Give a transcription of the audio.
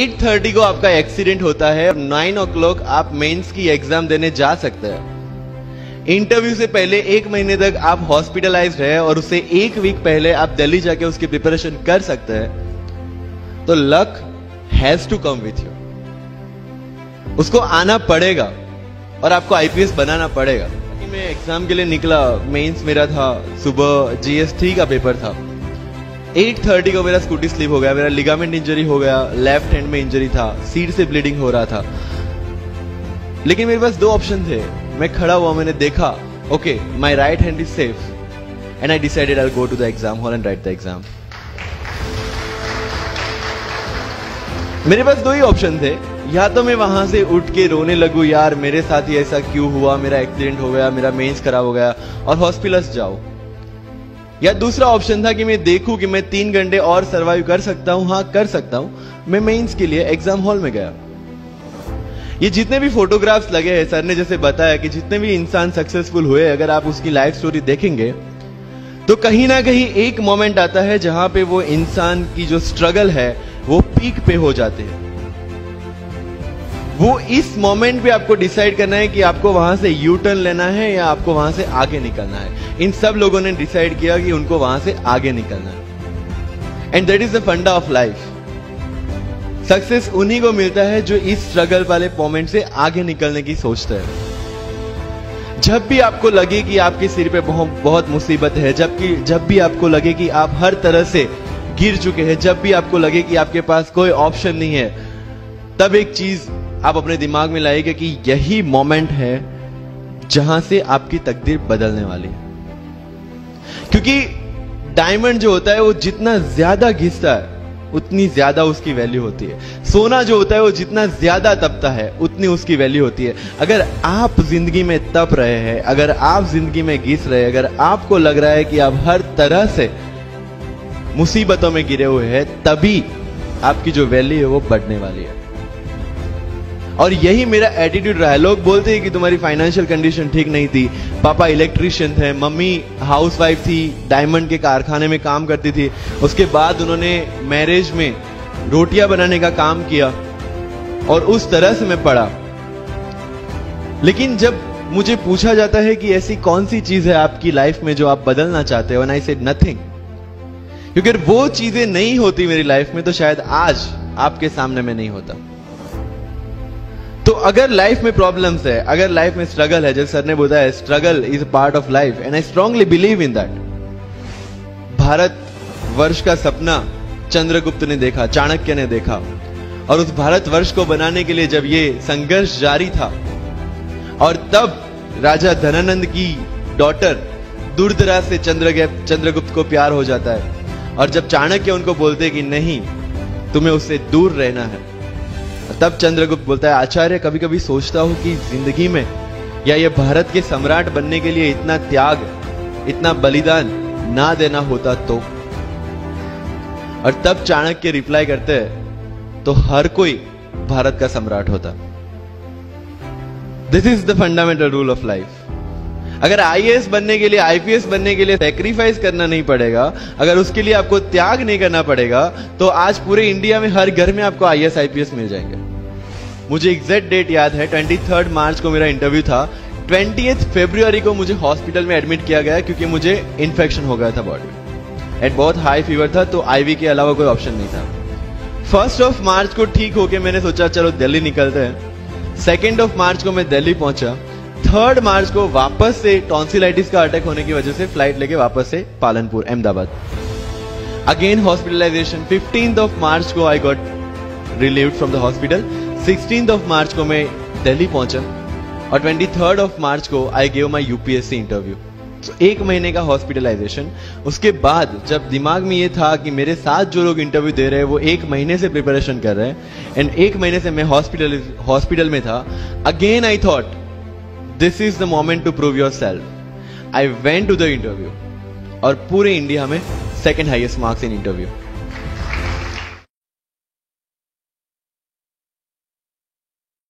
Eight thirty को आपका accident होता है और नाइन ओ क्लॉक आप मेंस की एग्ज़ाम देने जा सकते हैं। इंटरव्यू से पहले एक महीने तक आप हॉस्पिटलाइज है और उससे एक वीक पहले आप दिल्ली जाके उसकी प्रिपरेशन कर सकते हैं। तो luck has to come with you उसको आना पड़ेगा और आपको आईपीएस बनाना पड़ेगा। मैं एग्ज़ाम के लिए निकला, मेंस मेरा था, सुबह जीएसटी का पेपर था। 8:30 को मेरा स्कूटी स्लिप हो गया, मेरा लिगामेंट इंजरी हो गया, लेफ़्ट हैंड में इंजरी था, सीट से ब्लीडिंग हो रहा था। लेकिन मेरे पास दो ऑप्शन थे। मैं खड़ा हुआ, मैंने देखा okay my right hand is safe and I decided I go to the exam hall and write the exam मेरे पास दो ही ऑप्शन थे। या तो मैं वहाँ से उठ के रोने लगू, यार, मेरे साथ ही ऐसा क्यों हुआ? मेरा एक्सीडेंट हो गया, मेरा मेंस खराब हो गया, और हॉस्पिटल जाओ या दूसरा ऑप्शन था कि मैं देखूँ कि मैं तीन घंटे और सरवाइव कर सकता हूँ हाँ कर सकता हूँ। मैं मेंस के लिए एग्ज़ाम हॉल में गया। ये जितने भी फोटोग्राफ्स लगे हैं, सर ने जैसे बताया कि जितने भी इंसान सक्सेसफुल हुए, अगर आप उसकी लाइफ स्टोरी देखेंगे तो कहीं ना कहीं एक मोमेंट आता है जहाँ पे वो इंसान की जो स्ट्रगल है, वो पीक पे हो जाते हैं। वो इस मोमेंट पे आपको डिसाइड करना है कि आपको वहाँ से यू टर्न लेना है या आपको वहाँ से आगे निकलना है। इन सब लोगों ने डिसाइड किया कि उनको वहाँ से आगे निकलना है। And that is the funda of life success उन्हीं को मिलता है जो इस स्ट्रगल वाले मोमेंट से आगे निकलने की सोचते हैं। जब भी आपको लगे कि आपके सिर पे बहुत बहुत मुसीबत है जबकि जब भी आपको लगे कि आप हर तरह से गिर चुके हैं, जब भी आपको लगे कि आपके पास कोई ऑप्शन नहीं है, तब एक चीज़ आप अपने दिमाग में लाइएगा कि यही मोमेंट है जहाँ से आपकी तकदीर बदलने वाली है। क्योंकि डायमंड जो होता है, वो जितना ज़्यादा घिसता है, उतनी ज़्यादा उसकी वैल्यू होती है। सोना जो होता है, वो जितना ज़्यादा तपता है, उतनी उसकी वैल्यू होती है। अगर आप ज़िंदगी में तप रहे हैं, अगर आप ज़िंदगी में घिस रहे हैं, अगर आपको लग रहा है कि आप हर तरह से मुसीबतों में गिरे हुए हैं, तभी आपकी जो वैल्यू है, वो बढ़ने वाली है। और यही मेरा एटीट्यूड रहा है। लोग बोलते हैं कि तुम्हारी फाइनेंशियल कंडीशन ठीक नहीं थी। पापा इलेक्ट्रिशियन थे, मम्मी हाउस वाइफ थी डायमंड के कारखाने में काम करती थी। उसके बाद उन्होंने मैरिज में रोटियाँ बनाने का काम किया और उस तरह से मैं पढ़ा। लेकिन जब मुझे पूछा जाता है कि ऐसी कौन सी चीज़ है आपकी लाइफ में जो आप बदलना चाहते हो आई सेड नथिंग क्योंकि वो चीज़ें नहीं होती मेरी लाइफ में तो शायद आज आपके सामने में नहीं होता। तो अगर लाइफ में प्रॉब्लम्स है, अगर लाइफ में स्ट्रगल है, जैसे सर ने बताया struggle is part of life and I strongly believe in that Bharatvarsh का सपना चंद्रगुप्त ने देखा, चाणक्य ने देखा और उस भारत वर्ष को बनाने के लिए जब ये संघर्ष जारी था और तब राजा धनानंद की डॉटर दूरदराज से चंद्र चंद्रगुप्त को प्यार हो जाता है और जब चाणक्य उनको बोलते कि नहीं, तुम्हें उससे दूर रहना है तब चंद्रगुप्त बोलता है, आचार्य कभी कभी सोचता हूँ कि ज़िंदगी में या ये भारत के सम्राट बनने के लिए इतना त्याग, इतना बलिदान ना देना होता तो। और तब चाणक्य रिप्लाई करते हैं तो हर कोई भारत का सम्राट होता। This is the fundamental rule of life अगर आईएएस बनने के लिए आईपीएस बनने के लिए सेक्रीफाइस करना नहीं पड़ेगा, अगर उसके लिए आपको त्याग नहीं करना पड़ेगा तो आज पूरे इंडिया में हर घर में आपको आईएएस आईपीएस मिल जाएँगे। मुझे एग्जैक्ट डेट याद है ट्वेंटी मार्च को मेरा इंटरव्यू था। ट्वेंटी फेब्रुआरी को मुझे हॉस्पिटल में एडमिट किया गया क्योंकि मुझे इन्फेक्शन हो गया था बॉडी एट बहुत हाई फीवर था तो आईवी के अलावा कोई ऑप्शन नहीं था। फ़र्स्ट ऑफ़ मार्च को ठीक होके मैंने सोचा, चलो दिल्ली निकलते हैं। सेकेंड ऑफ़ मार्च को मैं दिल्ली पहुँचा। थर्ड मार्च को वापस से टॉन्सिलाइटिस का अटैक होने की वजह से फ़्लाइट लेके वापस से Palanpur, Ahmedabad. Again hospitalisation fifteenth of March को I got relieve from the hospital sixteen of March को मैं दिल्ली पहुँचा। और ट्वेंटी थर्ड ऑफ़ मार्च को I gave my UPSC interview तो एक महीने का हॉस्पिटलाइजेशन उसके बाद जब दिमाग में ये था कि मेरे साथ जो लोग इंटरव्यू दे रहे हैं, वो एक महीने से प्रिपरेशन कर रहे हैं। एंड एक महीने से मैं हॉस्पिटल हॉस्पिटल में था। Again I thought this is the moment to prove your self I went to the interview और पूरे इंडिया में second highest marks in interview